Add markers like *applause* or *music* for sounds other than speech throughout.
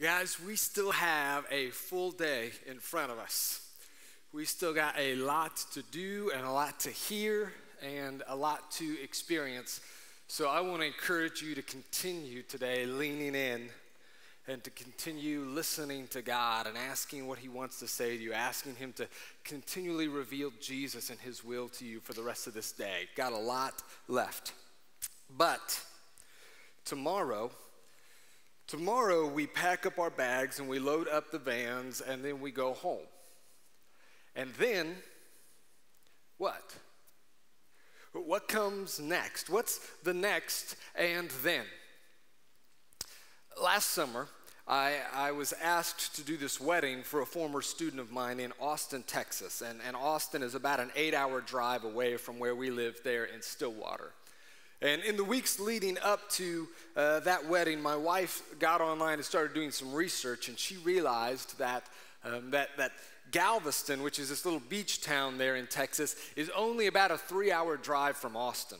Guys, we still have a full day in front of us. We still got a lot to do and a lot to hear and a lot to experience. So I want to encourage you to continue today leaning in and to continue listening to God and asking what He wants to say to you, asking Him to continually reveal Jesus and His will to you for the rest of this day. Got a lot left. But tomorrow, tomorrow we pack up our bags and we load up the vans and then we go home. And then, what? What comes next? What's the next and then? Last summer, I, I, was asked to do this wedding for a former student of mine in Austin, Texas. And, and Austin is about an eight hour drive away from where we live there in Stillwater. And in the weeks leading up to uh, that wedding, my wife got online and started doing some research, and she realized that, um, that, that Galveston, which is this little beach town there in Texas, is only about a three hour drive from Austin.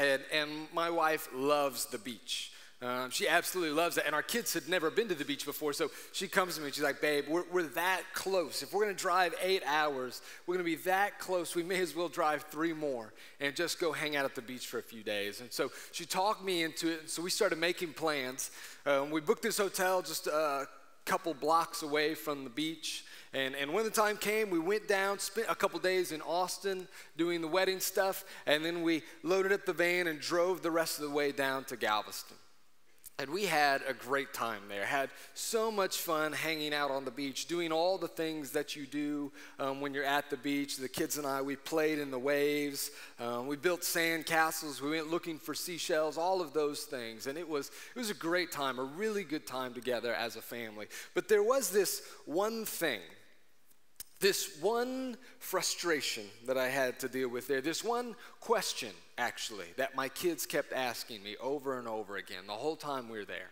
And, and my wife loves the beach. Um, she absolutely loves it. And our kids had never been to the beach before. So she comes to me and she's like, babe, we're, we're that close. If we're going to drive eight hours, we're going to be that close. We may as well drive three more and just go hang out at the beach for a few days. And so she talked me into it. And so we started making plans. Um, we booked this hotel just a couple blocks away from the beach. And, and when the time came, we went down, spent a couple days in Austin doing the wedding stuff, and then we loaded up the van and drove the rest of the way down to Galveston. And we had a great time there. Had so much fun hanging out on the beach, doing all the things that you do um, when you're at the beach. The kids and I, we played in the waves. Um, we built sand castles. We went looking for seashells. All of those things, and it was it was a great time, a really good time together as a family. But there was this one thing this one frustration that I had to deal with there, this one question actually that my kids kept asking me over and over again the whole time we were there.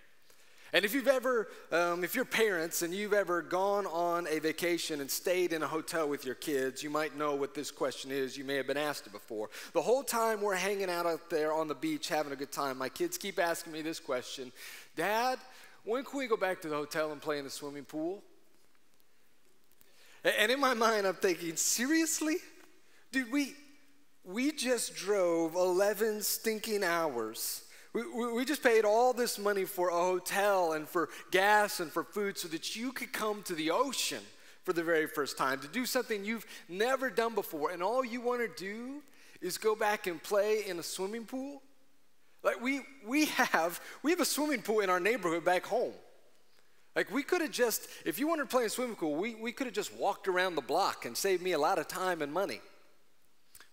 And if you've ever, um, if you're parents and you've ever gone on a vacation and stayed in a hotel with your kids, you might know what this question is. You may have been asked it before. The whole time we're hanging out out there on the beach having a good time, my kids keep asking me this question Dad, when can we go back to the hotel and play in the swimming pool? And in my mind, I'm thinking, seriously? Dude, we, we just drove 11 stinking hours. We, we, we, just paid all this money for a hotel and for gas and for food so that you could come to the ocean for the very first time, to do something you've never done before. And all you want to do is go back and play in a swimming pool? Like we, we have, we have a swimming pool in our neighborhood back home. Like we could have just, if you wanted to play in swimming pool, we, we could have just walked around the block and saved me a lot of time and money.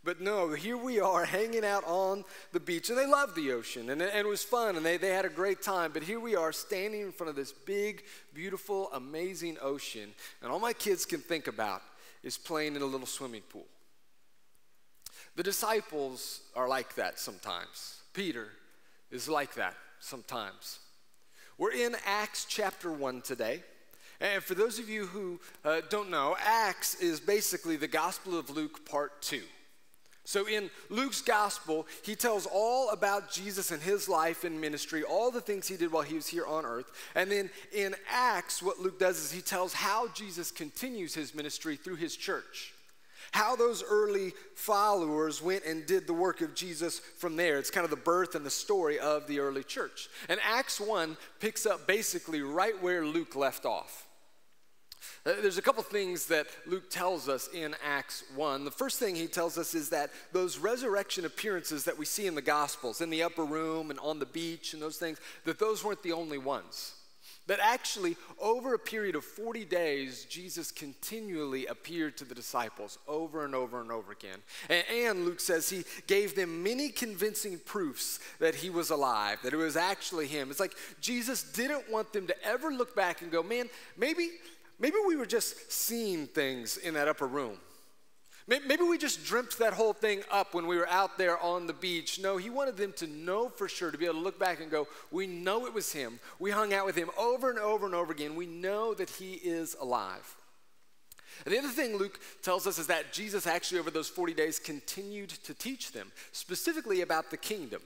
But no, here we are *laughs* hanging out on the beach, and they loved the ocean, and, and it was fun, and they, they had a great time. But here we are standing in front of this big, beautiful, amazing ocean, and all my kids can think about is playing in a little swimming pool. The disciples are like that sometimes. Peter is like that sometimes. We're in Acts chapter 1 today. And for those of you who uh, don't know, Acts is basically the Gospel of Luke, part 2. So in Luke's gospel, he tells all about Jesus and his life and ministry, all the things he did while he was here on earth. And then in Acts, what Luke does is he tells how Jesus continues his ministry through his church how those early followers went and did the work of Jesus from there. It's kind of the birth and the story of the early church. And Acts 1 picks up basically right where Luke left off. Uh, there's a couple things that Luke tells us in Acts 1. The first thing he tells us is that those resurrection appearances that we see in the Gospels, in the upper room and on the beach and those things, that those weren't the only ones. That actually, over a period of 40 days, Jesus continually appeared to the disciples over and over and over again. And, and, Luke says he gave them many convincing proofs that he was alive, that it was actually him. It's like Jesus didn't want them to ever look back and go, man, maybe, maybe we were just seeing things in that upper room. Maybe we just dreamt that whole thing up when we were out there on the beach. No, he wanted them to know for sure, to be able to look back and go, We know it was him. We hung out with him over and over and over again. We know that he is alive. And the other thing Luke tells us is that Jesus actually, over those 40 days, continued to teach them, specifically about the kingdom.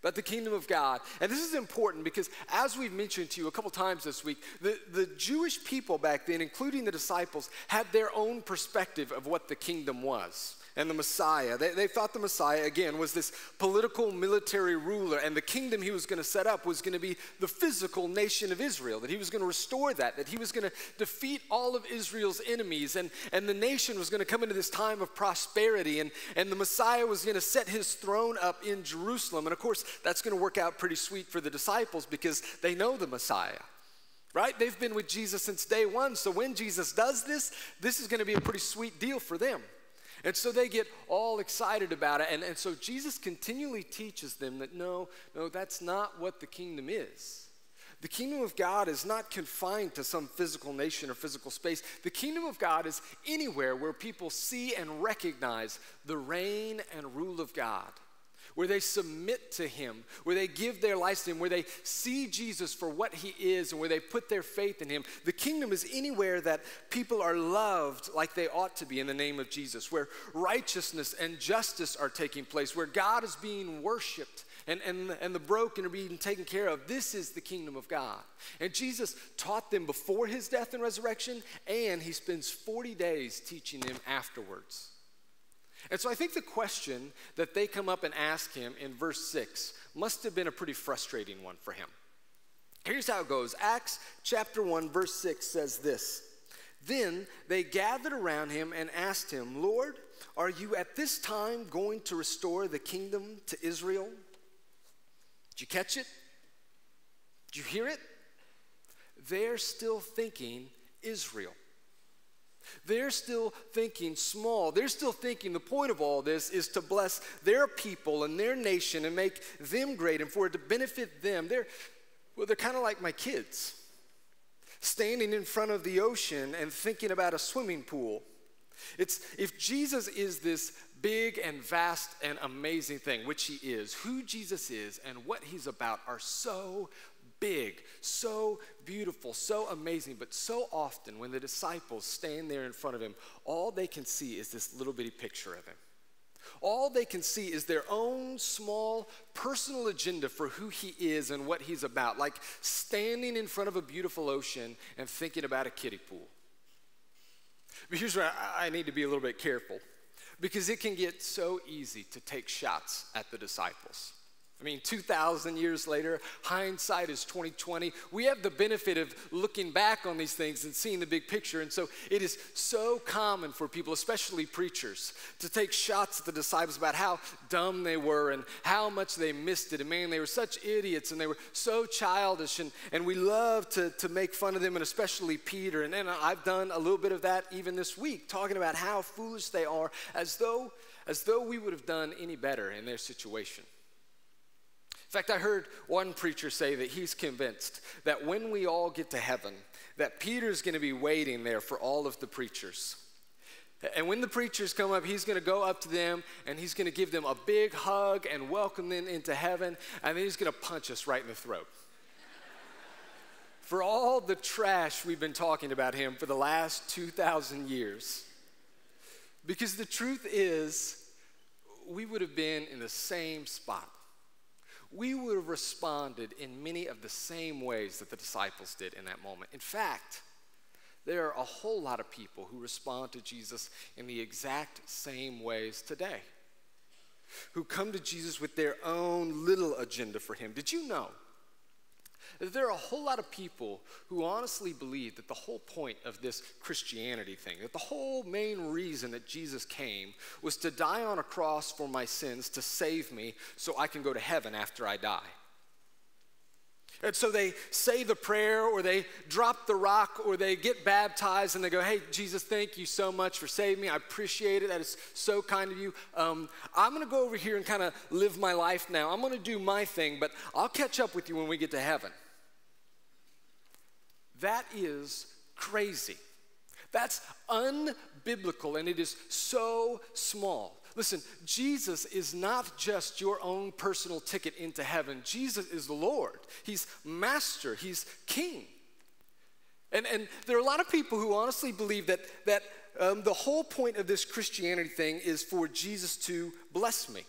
About the kingdom of God. And this is important because, as we've mentioned to you a couple times this week, the, the Jewish people back then, including the disciples, had their own perspective of what the kingdom was and the Messiah. They, they thought the Messiah, again, was this political military ruler, and the kingdom he was going to set up was going to be the physical nation of Israel, that he was going to restore that, that he was going to defeat all of Israel's enemies, and, and the nation was going to come into this time of prosperity, and, and the Messiah was going to set his throne up in Jerusalem. And of course, that's going to work out pretty sweet for the disciples because they know the Messiah right? They've been with Jesus since day one. So when Jesus does this, this is going to be a pretty sweet deal for them. And so they get all excited about it. And, and so Jesus continually teaches them that no, no, that's not what the kingdom is. The kingdom of God is not confined to some physical nation or physical space. The kingdom of God is anywhere where people see and recognize the reign and rule of God where they submit to Him, where they give their lives to Him, where they see Jesus for what He is, and where they put their faith in Him. The kingdom is anywhere that people are loved like they ought to be in the name of Jesus, where righteousness and justice are taking place, where God is being worshiped. And, and, and the broken are being taken care of. This is the kingdom of God. And Jesus taught them before his death and resurrection, and he spends 40 days teaching them afterwards. And so I think the question that they come up and ask him in verse 6 must have been a pretty frustrating one for him. Here's how it goes Acts chapter 1, verse 6 says this Then they gathered around him and asked him, Lord, are you at this time going to restore the kingdom to Israel? Did you catch it? Did you hear it? They're still thinking Israel. They're still thinking small. They're still thinking the point of all this is to bless their people and their nation and make them great and for it to benefit them. They're, well, they're kind of like my kids, standing in front of the ocean and thinking about a swimming pool. It's if Jesus is this big and vast and amazing thing, which he is, who Jesus is and what he's about are so big, so beautiful, so amazing. But so often, when the disciples stand there in front of him, all they can see is this little bitty picture of him. All they can see is their own small personal agenda for who he is and what he's about, like standing in front of a beautiful ocean and thinking about a kiddie pool. But here's where I need to be a little bit careful because it can get so easy to take shots at the disciples. I mean, 2,000 years later, hindsight is 2020. We have the benefit of looking back on these things and seeing the big picture. And so it is so common for people, especially preachers, to take shots at the disciples about how dumb they were and how much they missed it. And man, they were such idiots and they were so childish. And, and we love to, to make fun of them, and especially Peter. And, and I've done a little bit of that even this week, talking about how foolish they are, as though, as though we would have done any better in their situation. In fact, I heard one preacher say that he's convinced that when we all get to heaven, that Peter's going to be waiting there for all of the preachers. And when the preachers come up, he's going to go up to them and he's going to give them a big hug and welcome them into heaven, and then he's going to punch us right in the throat. for all the trash we've been talking about him for the last 2,000 years. Because the truth is, we would have been in the same spot we would have responded in many of the same ways that the disciples did in that moment. In fact, there are a whole lot of people who respond to Jesus in the exact same ways today, who come to Jesus with their own little agenda for him. Did you know there are a whole lot of people who honestly believe that the whole point of this Christianity thing, that the whole main reason that Jesus came was to die on a cross for my sins to save me so I can go to heaven after I die. And so they say the prayer, or they drop the rock, or they get baptized, and they go, Hey, Jesus, thank you so much for saving me. I appreciate it. That is so kind of you. Um, I'm going to go over here and kind of live my life now. I'm going to do my thing, but I'll catch up with you when we get to heaven. That is crazy. That's unbiblical and it is so small. Listen, Jesus is not just your own personal ticket into heaven. Jesus is Lord. He's master, He's king. And, and there are a lot of people who honestly believe that, that um, the whole point of this Christianity thing is for Jesus to bless me.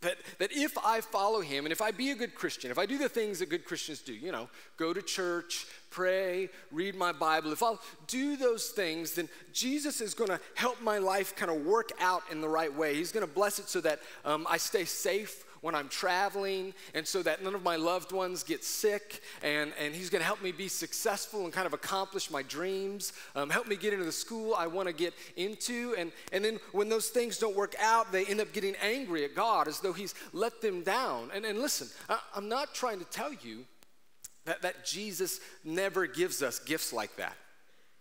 That, that if I follow him and if I be a good Christian, if I do the things that good Christians do, you know, go to church, pray, read my Bible, if I'll do those things, then Jesus is going to help my life kind of work out in the right way. He's going to bless it so that um, I stay safe when I'm traveling, and so that none of my loved ones get sick. And, and He's going to help me be successful and kind of accomplish my dreams, um, help me get into the school I want to get into. And, and then when those things don't work out, they end up getting angry at God as though He's let them down. And, and listen, I, I'm not trying to tell you that, that Jesus never gives us gifts like that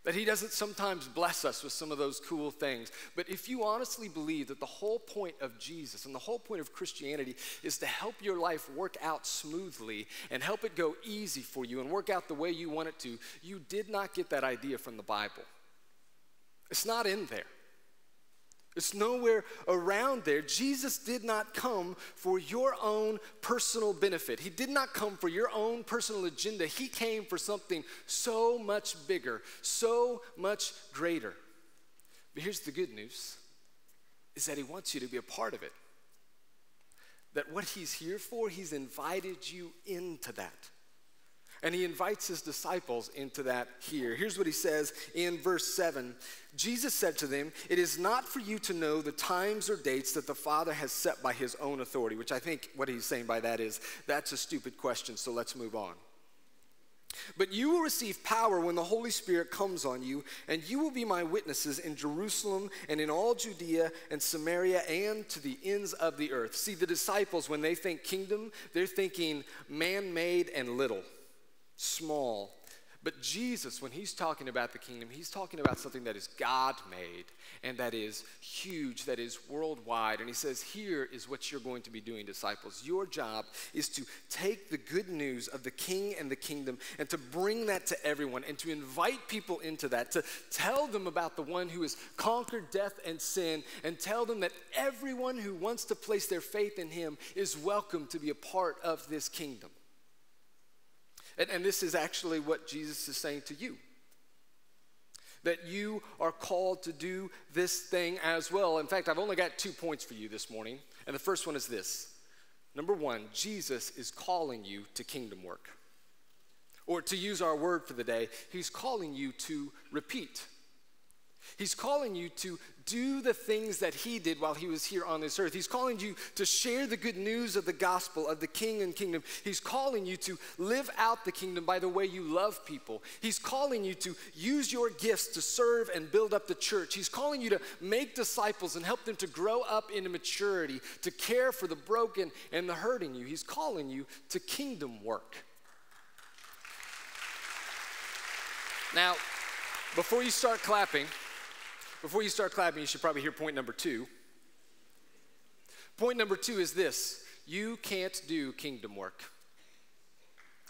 that He doesn't sometimes bless us with some of those cool things. But if you honestly believe that the whole point of Jesus and the whole point of Christianity is to help your life work out smoothly and help it go easy for you and work out the way you want it to, you did not get that idea from the Bible. It's not in there. It's nowhere around there. Jesus did not come for your own personal benefit. He did not come for your own personal agenda. He came for something so much bigger, so much greater. But here's the good news is that he wants you to be a part of it. That what he's here for, he's invited you into that. And he invites his disciples into that here. Here's what he says in verse 7 Jesus said to them, It is not for you to know the times or dates that the Father has set by his own authority, which I think what he's saying by that is that's a stupid question, so let's move on. But you will receive power when the Holy Spirit comes on you, and you will be my witnesses in Jerusalem and in all Judea and Samaria and to the ends of the earth. See, the disciples, when they think kingdom, they're thinking man made and little small. But Jesus, when he's talking about the kingdom, he's talking about something that is God made and that is huge, that is worldwide. And he says, Here is what you're going to be doing, disciples. Your job is to take the good news of the king and the kingdom and to bring that to everyone and to invite people into that, to tell them about the one who has conquered death and sin, and tell them that everyone who wants to place their faith in him is welcome to be a part of this kingdom. And, and this is actually what Jesus is saying to you that you are called to do this thing as well. In fact, I've only got two points for you this morning. And the first one is this Number one, Jesus is calling you to kingdom work. Or to use our word for the day, he's calling you to repeat. He's calling you to do the things that he did while he was here on this earth. He's calling you to share the good news of the gospel of the king and kingdom. He's calling you to live out the kingdom by the way you love people. He's calling you to use your gifts to serve and build up the church. He's calling you to make disciples and help them to grow up into maturity, to care for the broken and the hurting you. He's calling you to kingdom work. Now, before you start clapping, before you start clapping, you should probably hear point number two. Point number two is this you can't do kingdom work.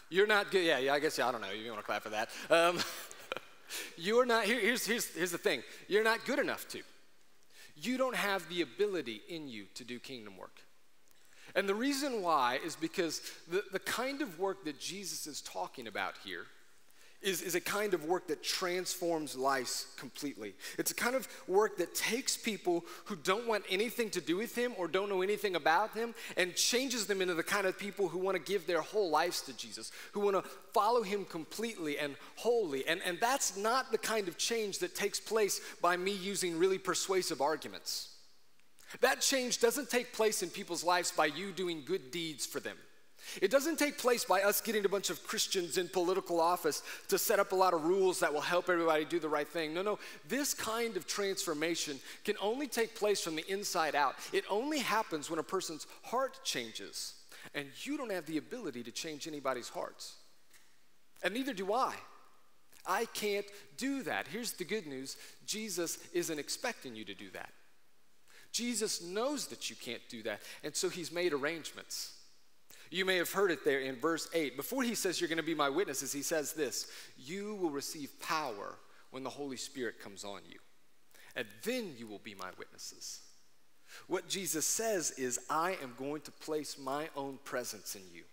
You're not good. Yeah, yeah, I guess, yeah, I don't know. You want to clap for that. Um, *laughs* you're not, here, here's, here's, here's the thing you're not good enough to. You don't have the ability in you to do kingdom work. And the reason why is because the, the kind of work that Jesus is talking about here is, is a kind of work that transforms lives completely. It's a kind of work that takes people who don't want anything to do with him or don't know anything about him and changes them into the kind of people who want to give their whole lives to Jesus, who want to follow him completely and wholly. And, and that's not the kind of change that takes place by me using really persuasive arguments. That change doesn't take place in people's lives by you doing good deeds for them. It doesn't take place by us getting a bunch of Christians in political office to set up a lot of rules that will help everybody do the right thing. No, no. This kind of transformation can only take place from the inside out. It only happens when a person's heart changes. And you don't have the ability to change anybody's hearts. And neither do I. I can't do that. Here's the good news Jesus isn't expecting you to do that. Jesus knows that you can't do that, and so he's made arrangements. You may have heard it there in verse 8. Before he says, You're going to be my witnesses, he says this You will receive power when the Holy Spirit comes on you, and then you will be my witnesses. What Jesus says is, I am going to place my own presence in you.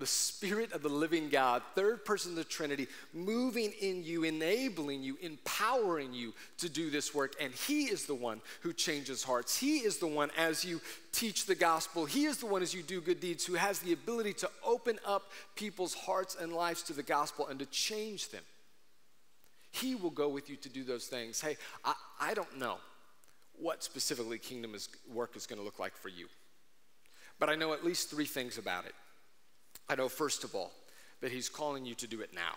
The Spirit of the living God, third person of the Trinity, moving in you, enabling you, empowering you to do this work. And He is the one who changes hearts. He is the one, as you teach the gospel, He is the one, as you do good deeds, who has the ability to open up people's hearts and lives to the gospel and to change them. He will go with you to do those things. Hey, I, I don't know what specifically kingdom is, work is going to look like for you, but I know at least three things about it. I know, first of all, that He's calling you to do it now.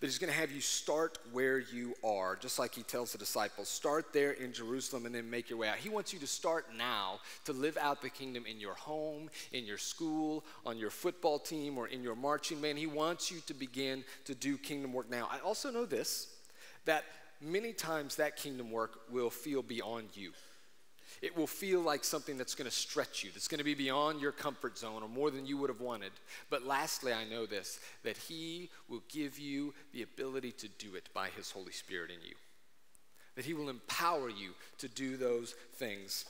That He's going to have you start where you are, just like He tells the disciples start there in Jerusalem and then make your way out. He wants you to start now to live out the kingdom in your home, in your school, on your football team, or in your marching band. He wants you to begin to do kingdom work now. I also know this that many times that kingdom work will feel beyond you. It will feel like something that's going to stretch you, that's going to be beyond your comfort zone or more than you would have wanted. But lastly, I know this that He will give you the ability to do it by His Holy Spirit in you, that He will empower you to do those things.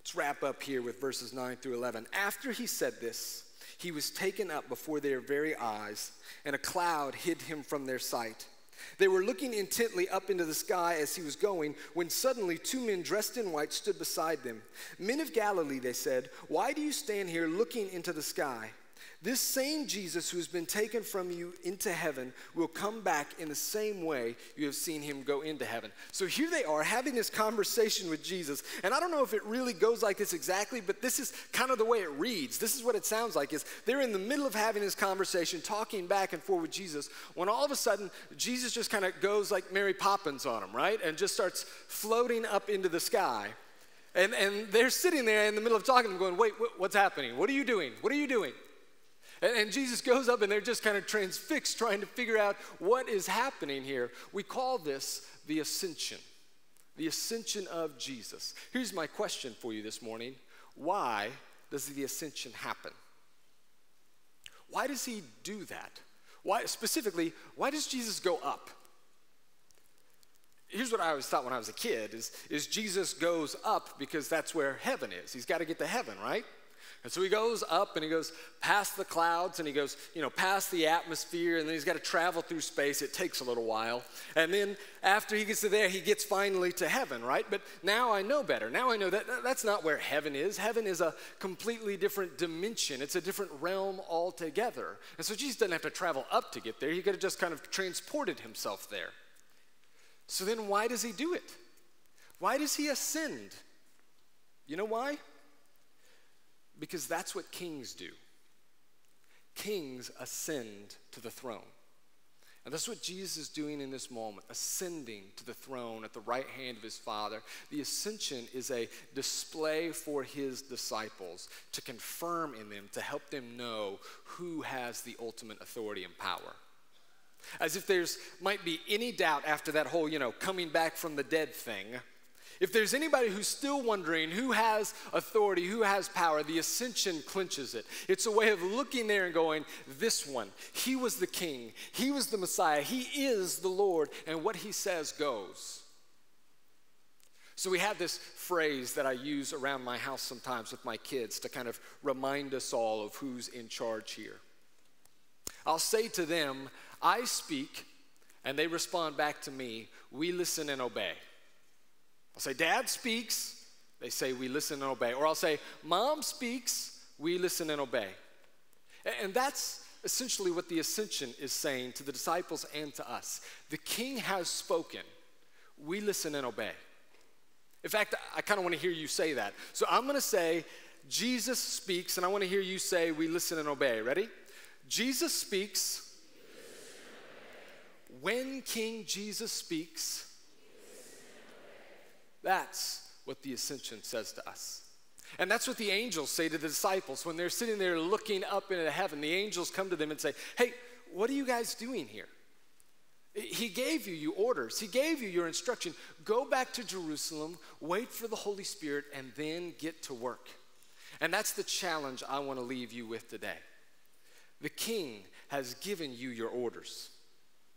Let's wrap up here with verses 9 through 11. After He said this, he was taken up before their very eyes, and a cloud hid him from their sight. They were looking intently up into the sky as he was going when suddenly two men dressed in white stood beside them. Men of Galilee, they said, why do you stand here looking into the sky? This same Jesus who has been taken from you into heaven will come back in the same way you have seen him go into heaven. So here they are having this conversation with Jesus. And I don't know if it really goes like this exactly, but this is kind of the way it reads. This is what it sounds like is they're in the middle of having this conversation, talking back and forth with Jesus, when all of a sudden Jesus just kind of goes like Mary Poppins on them, right? And just starts floating up into the sky. And, and they're sitting there in the middle of talking, going, wait, what's happening? What are you doing? What are you doing? And, and, Jesus goes up and they're just kind of transfixed trying to figure out what is happening here. We call this the ascension, the ascension of Jesus. Here's my question for you this morning Why does the ascension happen? Why does he do that? Why, specifically, why does Jesus go up? Here's what I always thought when I was a kid is, is Jesus goes up because that's where heaven is. He's got to get to heaven, right? And so he goes up and he goes past the clouds and he goes, you know, past the atmosphere and then he's got to travel through space. It takes a little while. And then after he gets to there, he gets finally to heaven, right? But now I know better. Now I know that that's not where heaven is. Heaven is a completely different dimension, it's a different realm altogether. And so Jesus doesn't have to travel up to get there. He could have just kind of transported himself there. So then why does he do it? Why does he ascend? You know why? Because that's what kings do. Kings ascend to the throne. And that's what Jesus is doing in this moment, ascending to the throne at the right hand of his Father. The ascension is a display for his disciples to confirm in them, to help them know who has the ultimate authority and power. As if there's might be any doubt after that whole, you know, coming back from the dead thing if there's anybody who's still wondering who has authority, who has power, the ascension clinches it. It's a way of looking there and going, This one, he was the king, he was the Messiah, he is the Lord, and what he says goes. So we have this phrase that I use around my house sometimes with my kids to kind of remind us all of who's in charge here. I'll say to them, I speak, and they respond back to me, we listen and obey. I'll say, Dad speaks. They say, We listen and obey. Or I'll say, Mom speaks. We listen and obey. And that's essentially what the ascension is saying to the disciples and to us. The king has spoken. We listen and obey. In fact, I kind of want to hear you say that. So I'm going to say, Jesus speaks, and I want to hear you say, We listen and obey. Ready? Jesus speaks. When King Jesus speaks, that's what the ascension says to us. And that's what the angels say to the disciples when they're sitting there looking up into heaven. The angels come to them and say, Hey, what are you guys doing here? He gave you your orders, He gave you your instruction. Go back to Jerusalem, wait for the Holy Spirit, and then get to work. And that's the challenge I want to leave you with today. The King has given you your orders,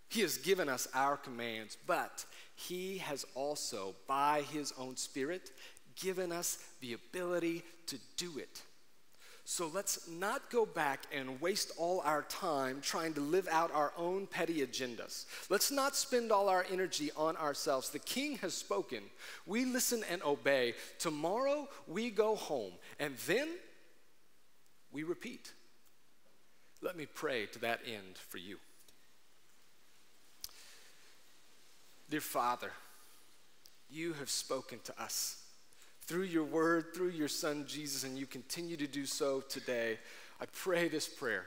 He has given us our commands, but he has also, by His own Spirit, given us the ability to do it. So let's not go back and waste all our time trying to live out our own petty agendas. Let's not spend all our energy on ourselves. The king has spoken. We listen and obey. Tomorrow we go home, and then we repeat. Let me pray to that end for you. Dear Father, you have spoken to us through your word, through your son Jesus, and you continue to do so today. I pray this prayer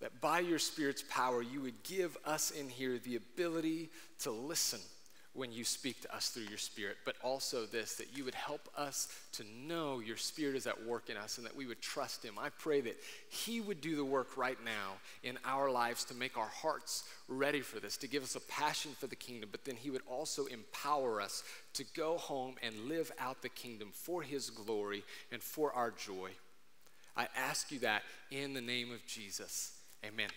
that by your Spirit's power, you would give us in here the ability to listen when you speak to us through your Spirit, but also this that you would help us to know your Spirit is at work in us and that we would trust Him. I pray that He would do the work right now in our lives to make our hearts ready for this, to give us a passion for the kingdom, but then He would also empower us to go home and live out the kingdom for His glory and for our joy. I ask you that in the name of Jesus. Amen.